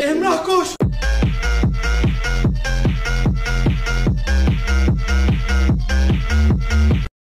¡Es Roscos!